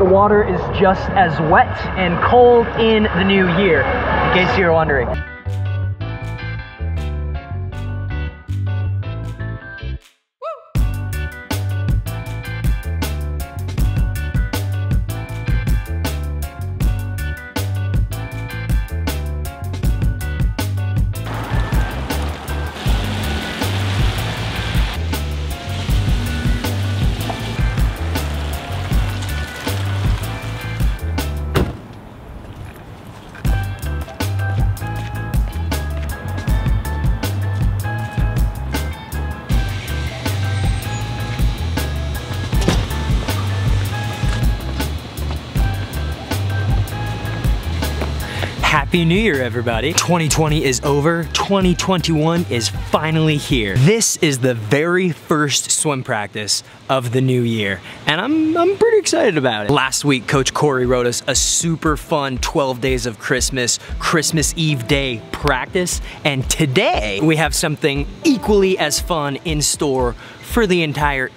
the water is just as wet and cold in the new year, in case you're wondering. Happy New Year, everybody. 2020 is over. 2021 is finally here. This is the very first swim practice of the new year, and I'm, I'm pretty excited about it. Last week, Coach Corey wrote us a super fun 12 days of Christmas, Christmas Eve day practice, and today we have something equally as fun in store for the entire,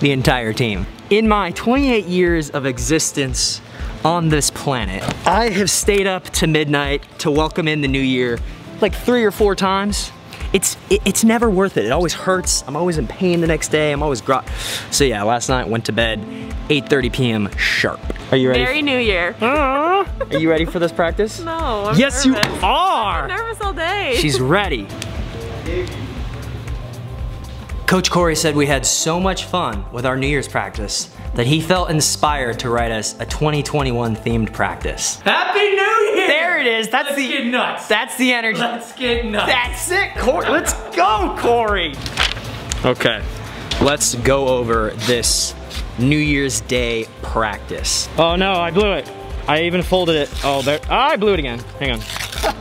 the entire team. In my 28 years of existence, on this planet. I have stayed up to midnight to welcome in the new year like three or four times. It's it, it's never worth it. It always hurts. I'm always in pain the next day. I'm always grot. So yeah, last night went to bed 8:30 p.m. sharp. Are you ready? Merry New Year. Are you ready for this practice? No, I'm yes, nervous. you are. I'm nervous all day. She's ready. Coach Corey said we had so much fun with our New Year's practice that he felt inspired to write us a 2021 themed practice. Happy New Year! There it is. That's Let's the get nuts. That's the energy. Let's get nuts. That's it, Corey. Let's go, Corey. Okay, let's go over this New Year's Day practice. Oh no, I blew it. I even folded it. Oh, there. Oh, I blew it again. Hang on.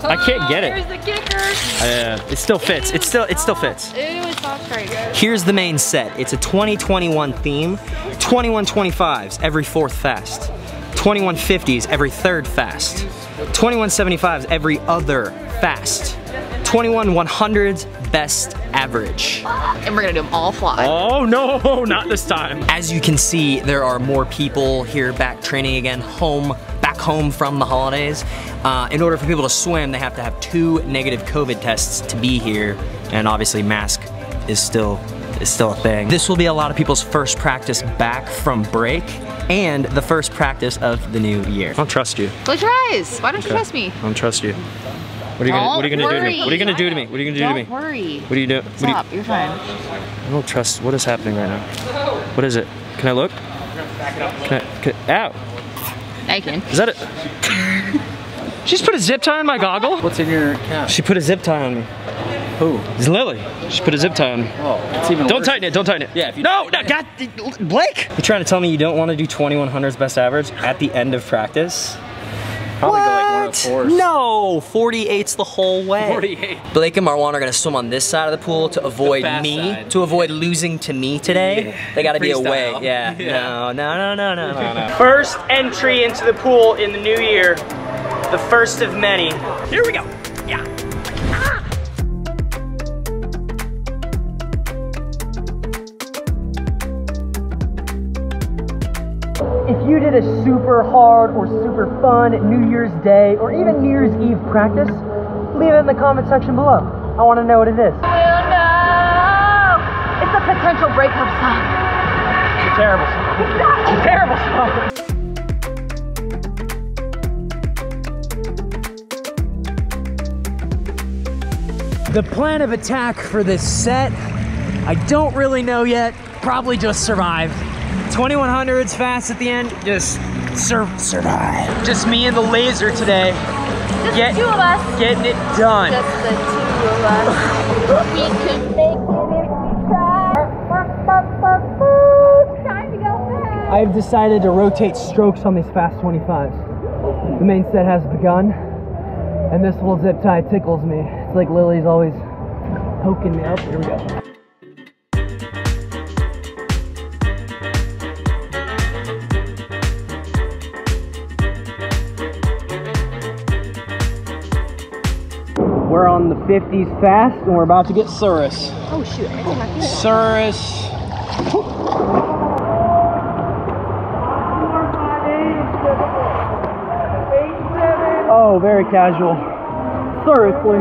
I can't get it. Here's the kicker. Uh, it still fits. It still it still fits. Ew, it's not straight. Here's the main set. It's a 2021 theme. 2125s every fourth fast. 2150s every third fast. 2175s every other fast. 21 100s best average. And we're gonna do them all fly. Oh no, not this time. As you can see, there are more people here back training again, home, back home from the holidays. Uh, in order for people to swim, they have to have two negative COVID tests to be here, and obviously mask is still is still a thing. This will be a lot of people's first practice back from break and the first practice of the new year. I don't trust you. Close your eyes. Why don't you trust me? I don't trust you. What are you gonna, what are you gonna do to me? What are you gonna do to me? What are you gonna do to me? Don't worry. What are you doing? What do you, Stop. You're fine. I don't trust. What is happening right now? What is it? Can I look? Can I, can, ow! I can. Is that it? She's put a zip tie on my goggle. What's in your cap? She put a zip tie on me. Who? It's Lily. She put a zip tie on me. Oh, it's even Don't worse. tighten it. Don't tighten it. Yeah, if you no, no, God, Blake. You're trying to tell me you don't want to do 2100s best average at the end of practice? Probably go like one What? No, 48's the whole way. 48. Blake and Marwan are gonna swim on this side of the pool to avoid me, side. to avoid losing to me today. Yeah. They gotta be away. Yeah. Yeah. No, no, no, no, no, no. First entry into the pool in the new year. The first of many. Here we go. Yeah. If you did a super hard or super fun New Year's Day or even New Year's Eve practice, leave it in the comment section below. I want to know what it is. Oh no! It's a potential breakup song. It's a terrible song. It's a terrible song. The plan of attack for this set, I don't really know yet. Probably just survive. 2100s fast at the end, just sur- survive. Just me and the laser today, Just Get- the two of us. getting it done. Just the two of us. we could make it if we try. Time to go fast. I've decided to rotate strokes on these fast 25s. The main set has begun, and this little zip tie tickles me. It's like Lily's always poking me up. Here we go. We're on the 50s fast, and we're about to get Cirrus. Oh, shoot. I. Oh, very casual. Seriously.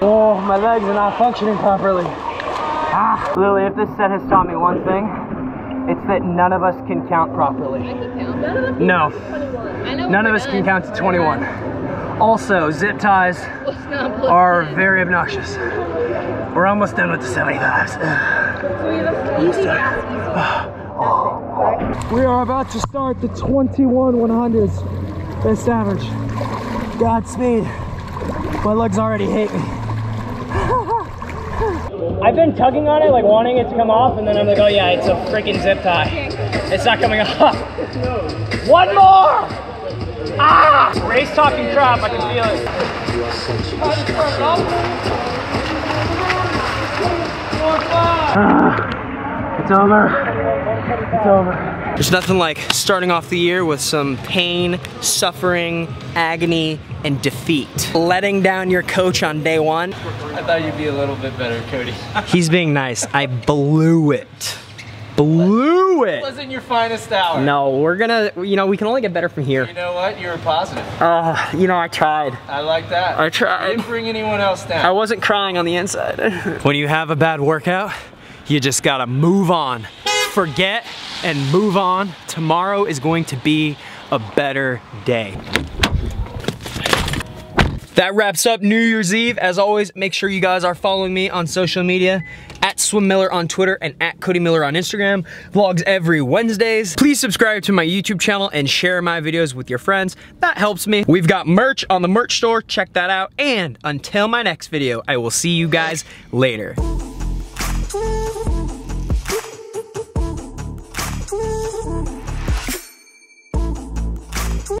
Oh, my legs are not functioning properly. Ah, Lily, if this set has taught me one thing, it's that none of us can count properly. No. None of us can count to 21. Also, zip ties are very obnoxious. We're almost done with the 75s. We are about to start the 21 100s. Best average. Godspeed. My legs already hate me. I've been tugging on it, like wanting it to come off, and then I'm like, oh yeah, it's a freaking zip tie. It's not coming off. One more! Ah! Race talking crap, I can feel it. Ah, it's over. It's over. There's nothing like starting off the year with some pain, suffering, agony, and defeat. Letting down your coach on day one. I thought you'd be a little bit better, Cody. He's being nice. I blew it. Blew it. Wasn't your finest hour. No, we're gonna, you know, we can only get better from here. You know what? You were positive. Oh, you know, I tried. I like that. I You tried. didn't bring anyone else down. I wasn't crying on the inside. when you have a bad workout, you just gotta move on. Forget and move on. Tomorrow is going to be a better day. That wraps up New Year's Eve. As always, make sure you guys are following me on social media at Swim Miller on Twitter and at Cody Miller on Instagram. Vlogs every Wednesdays. Please subscribe to my YouTube channel and share my videos with your friends. That helps me. We've got merch on the merch store. Check that out. And until my next video, I will see you guys later.